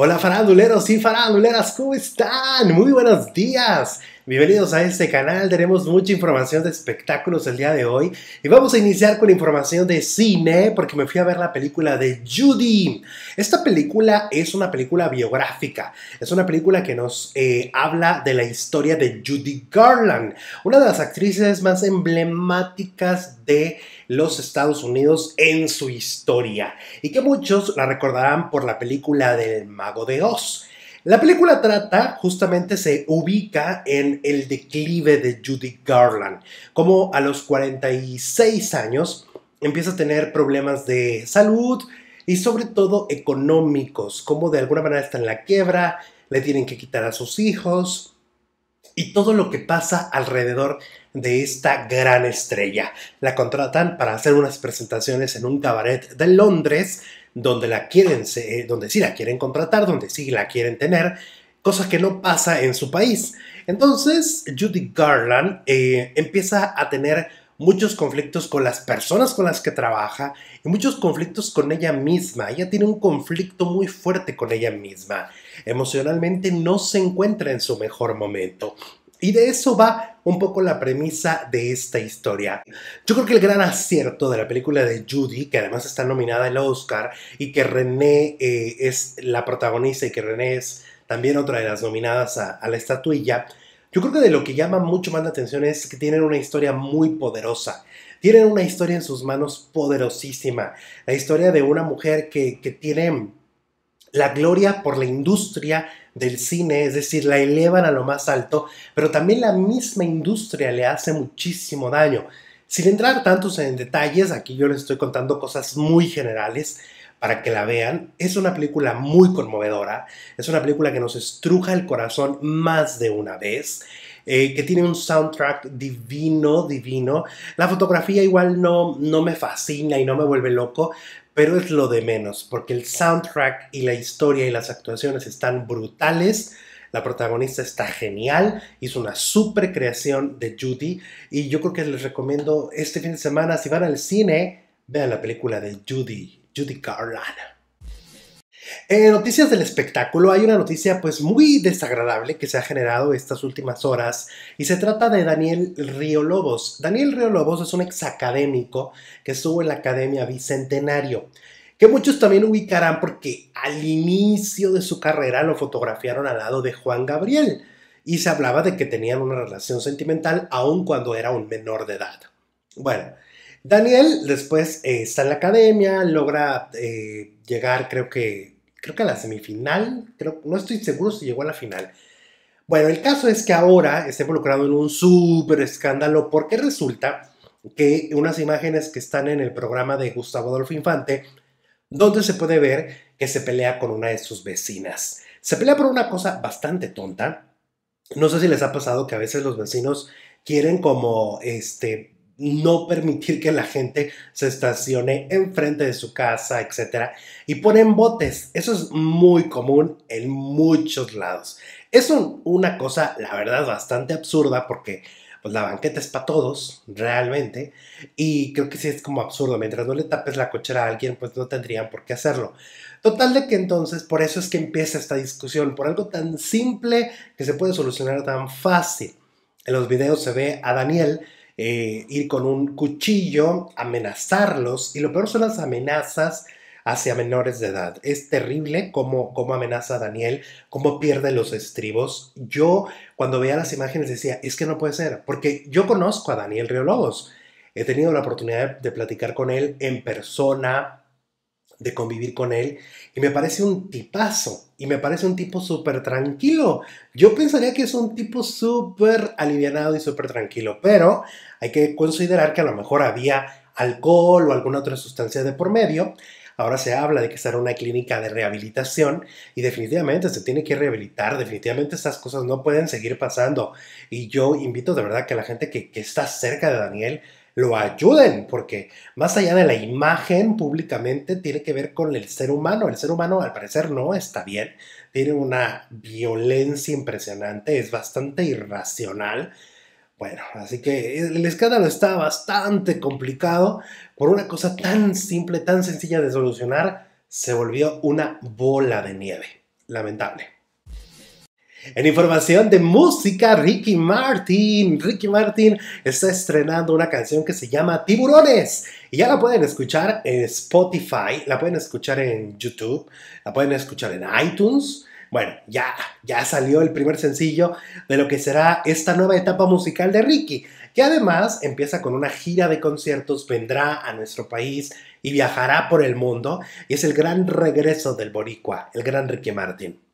Hola faranduleros y faranduleras, ¿cómo están? Muy buenos días. Bienvenidos a este canal, tenemos mucha información de espectáculos el día de hoy y vamos a iniciar con información de cine porque me fui a ver la película de Judy. Esta película es una película biográfica, es una película que nos eh, habla de la historia de Judy Garland, una de las actrices más emblemáticas de los Estados Unidos en su historia y que muchos la recordarán por la película del Mago de Oz. La película trata, justamente se ubica en el declive de Judy Garland, como a los 46 años empieza a tener problemas de salud y sobre todo económicos, como de alguna manera está en la quiebra, le tienen que quitar a sus hijos y todo lo que pasa alrededor de esta gran estrella. La contratan para hacer unas presentaciones en un cabaret de Londres donde la quieren, eh, donde sí la quieren contratar, donde sí la quieren tener, cosa que no pasa en su país. Entonces, Judy Garland eh, empieza a tener muchos conflictos con las personas con las que trabaja y muchos conflictos con ella misma. Ella tiene un conflicto muy fuerte con ella misma. Emocionalmente no se encuentra en su mejor momento. Y de eso va un poco la premisa de esta historia. Yo creo que el gran acierto de la película de Judy, que además está nominada al Oscar, y que René eh, es la protagonista y que René es también otra de las nominadas a, la estatuilla, yo creo que de lo que llama mucho más la atención es que tienen una historia muy poderosa. Tienen una historia en sus manos poderosísima. La historia de una mujer que tiene la gloria por la industria del cine, es decir, la elevan a lo más alto, pero también la misma industria le hace muchísimo daño. Sin entrar tantos en detalles, aquí yo les estoy contando cosas muy generales para que la vean. Es una película muy conmovedora, es una película que nos estruja el corazón más de una vez. Eh, que tiene un soundtrack divino, divino. La fotografía igual no, no me fascina y no me vuelve loco, pero es lo de menos, porque el soundtrack y la historia y las actuaciones están brutales. La protagonista está genial, hizo una super creación de Judy y yo creo que les recomiendo este fin de semana, si van al cine, vean la película de Judy, Judy Garland. En noticias del espectáculo hay una noticia pues muy desagradable que se ha generado estas últimas horas y se trata de Daniel Río Lobos. Daniel Río Lobos es un ex académico que estuvo en la Academia Bicentenario, que muchos también ubicarán porque al inicio de su carrera lo fotografiaron al lado de Juan Gabriel y se hablaba de que tenían una relación sentimental aun cuando era un menor de edad. Bueno, Daniel después eh, está en la academia, logra eh, llegar creo que creo que a la semifinal, creo, no estoy seguro si llegó a la final. Bueno, el caso es que ahora está involucrado en un súper escándalo porque resulta que unas imágenes que están en el programa de Gustavo Adolfo Infante, donde se puede ver que se pelea con una de sus vecinas. Se pelea por una cosa bastante tonta. No sé si les ha pasado que a veces los vecinos quieren como este no permitir que la gente se estacione enfrente de su casa, etc. Y ponen botes. Eso es muy común en muchos lados. Es una cosa, la verdad, bastante absurda porque pues, la banqueta es para todos, realmente. Y creo que sí es como absurdo. Mientras no le tapes la cochera a alguien, pues no tendrían por qué hacerlo. Total de que entonces, por eso es que empieza esta discusión, por algo tan simple que se puede solucionar tan fácil. En los videos se ve a Daniel eh, ir con un cuchillo, amenazarlos, y lo peor son las amenazas hacia menores de edad. Es terrible cómo, cómo amenaza a Daniel, cómo pierde los estribos. Yo cuando veía las imágenes decía, es que no puede ser, porque yo conozco a Daniel Riolobos. He tenido la oportunidad de platicar con él en persona, de convivir con él y me parece un tipazo y me parece un tipo súper tranquilo. Yo pensaría que es un tipo súper alivianado y súper tranquilo, pero hay que considerar que a lo mejor había alcohol o alguna otra sustancia de por medio. Ahora se habla de que será una clínica de rehabilitación y definitivamente se tiene que rehabilitar, definitivamente estas cosas no pueden seguir pasando. Y yo invito de verdad que la gente que, que está cerca de Daniel lo ayuden, porque más allá de la imagen públicamente tiene que ver con el ser humano. El ser humano al parecer no está bien, tiene una violencia impresionante, es bastante irracional. Bueno, así que el escándalo está bastante complicado por una cosa tan simple, tan sencilla de solucionar, se volvió una bola de nieve. lamentable. En información de música, Ricky Martin. Ricky Martin está estrenando una canción que se llama Tiburones. Y ya la pueden escuchar en Spotify, la pueden escuchar en YouTube, la pueden escuchar en iTunes. Bueno, ya, ya salió el primer sencillo de lo que será esta nueva etapa musical de Ricky, que además empieza con una gira de conciertos, vendrá a nuestro país y viajará por el mundo. Y es el gran regreso del Boricua, el gran Ricky Martin.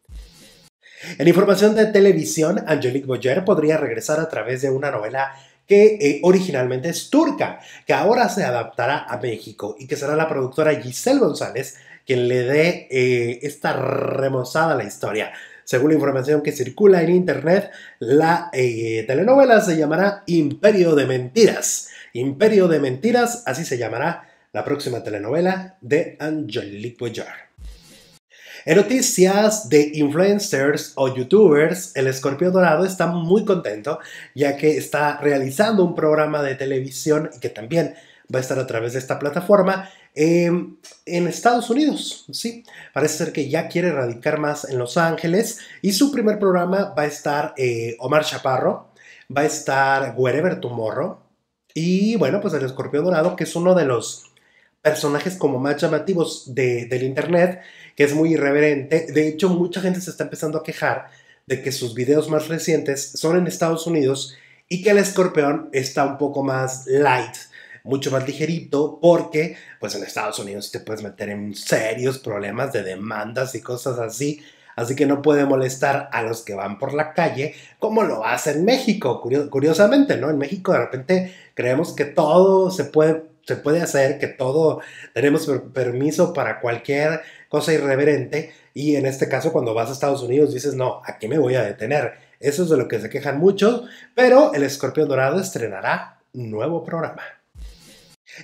En información de televisión, Angelique Boyer podría regresar a través de una novela que eh, originalmente es turca, que ahora se adaptará a México y que será la productora Giselle González quien le dé eh, esta remozada a la historia. Según la información que circula en internet, la eh, telenovela se llamará Imperio de Mentiras. Imperio de Mentiras, así se llamará la próxima telenovela de Angelique Boyer. En noticias de influencers o youtubers, el escorpión dorado está muy contento ya que está realizando un programa de televisión que también va a estar a través de esta plataforma em, en Estados Unidos. Sí, parece ser que ya quiere radicar más en Los Ángeles y su primer programa va a estar eh, Omar Chaparro, va a estar Wherever Tomorrow y bueno, pues el escorpión dorado que es uno de los personajes como más llamativos del internet que es muy irreverente. De hecho, mucha gente se está empezando a quejar de que sus videos más recientes son en Estados Unidos y que el escorpión está un poco más light, mucho más ligerito, porque pues en Estados Unidos te puedes meter en serios problemas de demandas y cosas así. Así que no puede molestar a los que van por la calle como lo hace en México. Curiosamente, ¿no? En México de repente creemos que todo se puede, se puede hacer, que todo tenemos permiso para cualquier cosa irreverente y en este caso cuando vas a Estados Unidos dices, no, aquí me voy a detener. Eso es de lo que se quejan muchos, pero el Escorpión Dorado estrenará un nuevo programa.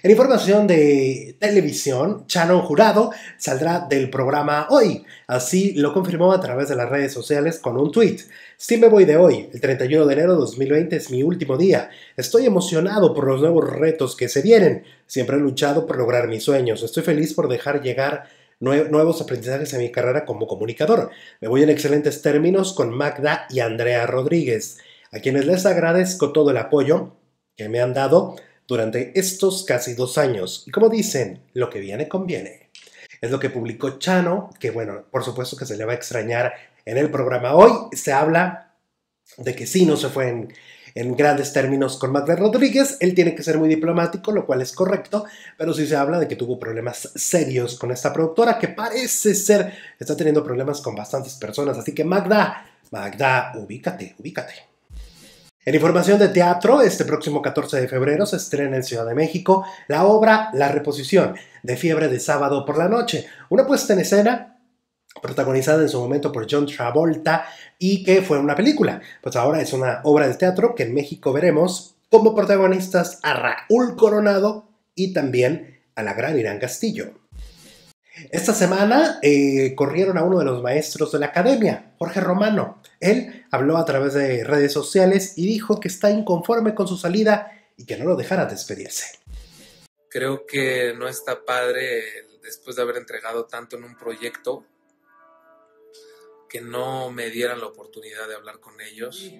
En información de televisión, Chano Jurado saldrá del programa hoy. Así lo confirmó a través de las redes sociales con un tweet. Sí me voy de hoy. El 31 de enero de 2020 es mi último día. Estoy emocionado por los nuevos retos que se vienen. Siempre he luchado por lograr mis sueños. Estoy feliz por dejar llegar nuevos aprendizajes en mi carrera como comunicador. Me voy en excelentes términos con Magda y Andrea Rodríguez, a quienes les agradezco todo el apoyo que me han dado durante estos casi dos años. Y como dicen, lo que viene conviene. Es lo que publicó Chano, que bueno, por supuesto que se le va a extrañar en el programa. Hoy se habla de que sí no se fue en, grandes términos con Magda Rodríguez. Él tiene que ser muy diplomático, lo cual es correcto, pero sí se habla de que tuvo problemas serios con esta productora que parece ser está teniendo problemas con bastantes personas. Así que Magda, Magda, ubícate, ubícate. En información de teatro, este próximo 14 de febrero se estrena en Ciudad de México la obra La Reposición de Fiebre de Sábado por la Noche, una puesta en escena protagonizada en su momento por John Travolta y que fue una película. Pues ahora es una obra de teatro que en México veremos como protagonistas a Raúl Coronado y también a la gran Irán Castillo. Esta semana eh, corrieron a uno de los maestros de la academia, Jorge Romano. Él habló a través de redes sociales y dijo que está inconforme con su salida y que no lo dejara despedirse. Creo que no está padre después de haber entregado tanto en un proyecto que no me dieran la oportunidad de hablar con ellos.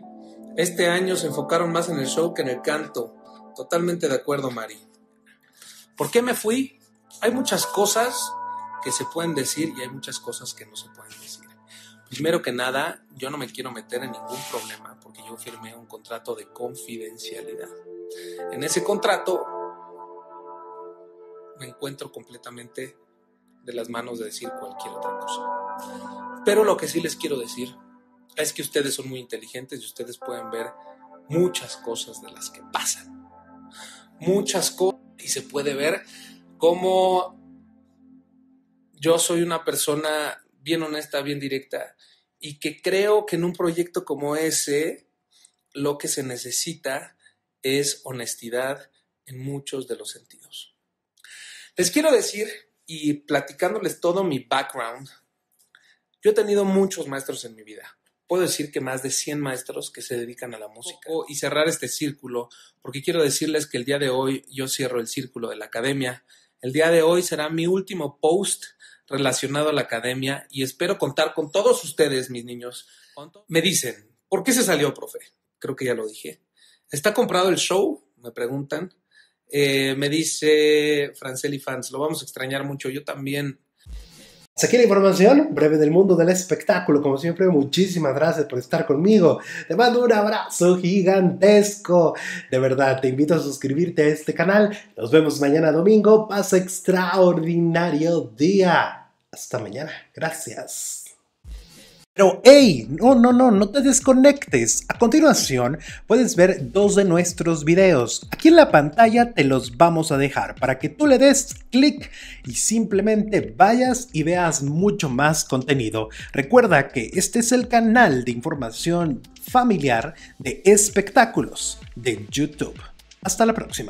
Este año se enfocaron más en el show que en el canto. Totalmente de acuerdo, Mari. ¿Por qué me fui? Hay muchas cosas que se pueden decir y hay muchas cosas que no se pueden decir. Primero que nada, yo no me quiero meter en ningún problema porque yo firmé un contrato de confidencialidad. En ese contrato me encuentro completamente de las manos de decir cualquier otra cosa. Pero lo que sí les quiero decir es que ustedes son muy inteligentes y ustedes pueden ver muchas cosas de las que pasan. Muchas cosas y se puede ver cómo yo soy una persona bien honesta, bien directa y que creo que en un proyecto como ese lo que se necesita es honestidad en muchos de los sentidos. Les quiero decir y platicándoles todo mi background, yo he tenido muchos maestros en mi vida. Puedo decir que más de 100 maestros que se dedican a la música. Y cerrar este círculo, porque quiero decirles que el día de hoy yo cierro el círculo de la academia. El día de hoy será mi último post relacionado a la academia y espero contar con todos ustedes, mis niños. Me dicen, ¿por qué se salió, profe? Creo que ya lo dije. ¿Está comprado el show? Me preguntan. Eh, me dice Franceli Fans, lo vamos a extrañar mucho. Yo también Hasta aquí la información breve del mundo del espectáculo. Como siempre, muchísimas gracias por estar conmigo. Te mando un abrazo gigantesco. De verdad, te invito a suscribirte a este canal. Nos vemos mañana domingo. Pasa extraordinario día. Hasta mañana. Gracias. Pero hey, no, no, no, no te desconectes. A continuación puedes ver dos de nuestros videos. Aquí en la pantalla te los vamos a dejar para que tú le des clic y simplemente vayas y veas mucho más contenido. Recuerda que este es el canal de información familiar de espectáculos de YouTube. Hasta la próxima.